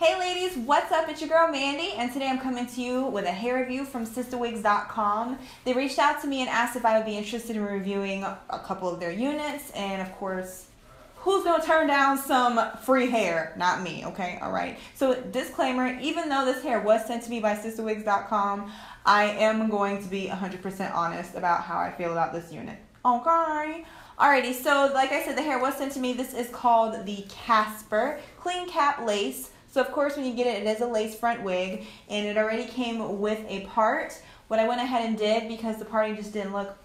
Hey ladies, what's up? It's your girl Mandy, and today I'm coming to you with a hair review from sistawigs.com. They reached out to me and asked if I would be interested in reviewing a couple of their units, and of course, who's gonna turn down some free hair? Not me, okay? All right. So, disclaimer even though this hair was sent to me by sistawigs.com, I am going to be 100% honest about how I feel about this unit. Okay. Alrighty, so like I said, the hair was sent to me. This is called the Casper Clean Cap Lace. So of course when you get it, it is a lace front wig and it already came with a part. What I went ahead and did because the parting just didn't look,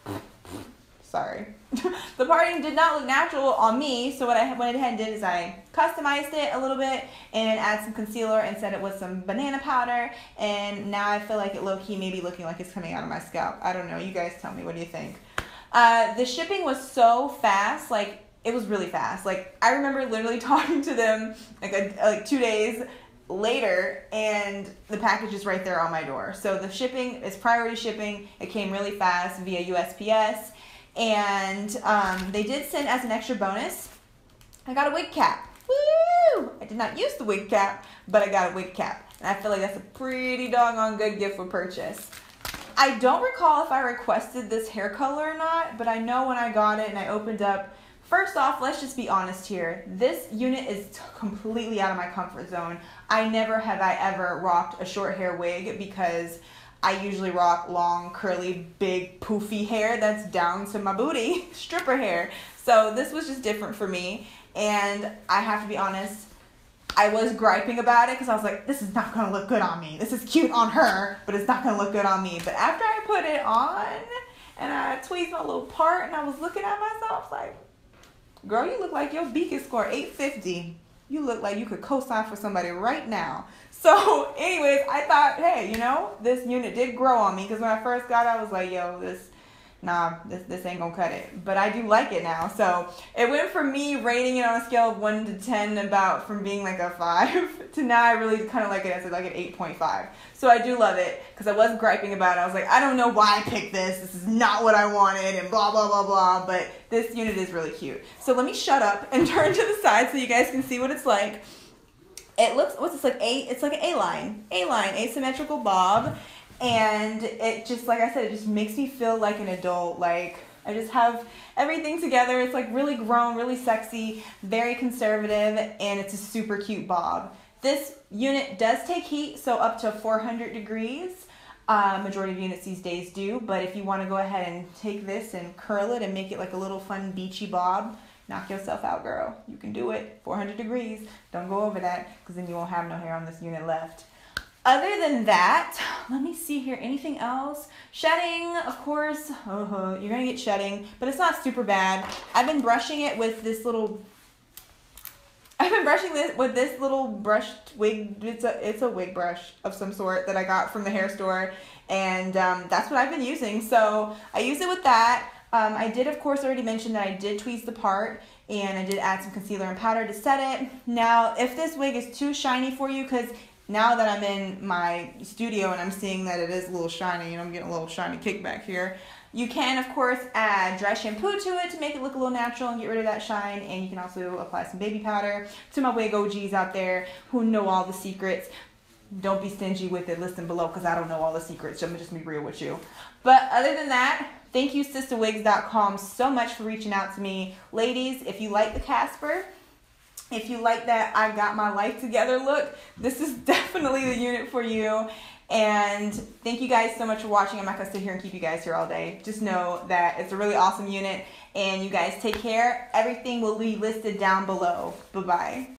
sorry, the parting did not look natural on me. So what I went ahead and did is I customized it a little bit and add some concealer and set it with some banana powder. And now I feel like it low key may be looking like it's coming out of my scalp. I don't know. You guys tell me. What do you think? Uh, the shipping was so fast. Like it was really fast. Like I remember literally talking to them like a, like two days later, and the package is right there on my door. So the shipping is priority shipping. It came really fast via USPS, and um, they did send as an extra bonus. I got a wig cap. Woo! I did not use the wig cap, but I got a wig cap, and I feel like that's a pretty doggone good gift for purchase. I don't recall if I requested this hair color or not, but I know when I got it and I opened up First off, let's just be honest here. This unit is completely out of my comfort zone. I never have I ever rocked a short hair wig because I usually rock long, curly, big, poofy hair that's down to my booty, stripper hair. So this was just different for me. And I have to be honest, I was griping about it because I was like, this is not going to look good on me. This is cute on her, but it's not going to look good on me. But after I put it on and I tweezed my little part and I was looking at myself, like, Girl, you look like your beacon score 850. You look like you could co-sign for somebody right now. So, anyways, I thought, hey, you know, this unit did grow on me because when I first got it, I was like, yo, this nah, this, this ain't gonna cut it. But I do like it now. So it went from me rating it on a scale of 1 to 10 about from being like a 5 to now I really kind of like it as like an 8.5. So I do love it because I was griping about it. I was like, I don't know why I picked this. This is not what I wanted and blah, blah, blah, blah. But this unit is really cute. So let me shut up and turn to the side so you guys can see what it's like. It looks, what's this like? A, it's like an A-line. A-line, asymmetrical bob and it just like I said, it just makes me feel like an adult. Like I just have everything together. It's like really grown, really sexy, very conservative, and it's a super cute bob. This unit does take heat, so up to 400 degrees. Uh, majority of units these days do, but if you want to go ahead and take this and curl it and make it like a little fun beachy bob, knock yourself out, girl. You can do it. 400 degrees. Don't go over that because then you won't have no hair on this unit left. Other than that, let me see here. Anything else? Shedding, of course. Uh-huh, you're gonna get shedding, but it's not super bad. I've been brushing it with this little. I've been brushing this with this little brushed wig. It's a it's a wig brush of some sort that I got from the hair store, and um, that's what I've been using. So I use it with that. Um, I did, of course, already mention that I did tweeze the part and I did add some concealer and powder to set it. Now, if this wig is too shiny for you, because now that I'm in my studio and I'm seeing that it is a little shiny and I'm getting a little shiny kickback here, you can, of course, add dry shampoo to it to make it look a little natural and get rid of that shine. And you can also apply some baby powder to my wig OGs out there who know all the secrets. Don't be stingy with it. Listen below because I don't know all the secrets. So I'm just be real with you. But other than that, thank you, sistawigs.com, so much for reaching out to me. Ladies, if you like the Casper, if you like that I got my life together look, this is definitely the unit for you. And thank you guys so much for watching. I'm not to sit here and keep you guys here all day. Just know that it's a really awesome unit. And you guys take care. Everything will be listed down below. Bye-bye.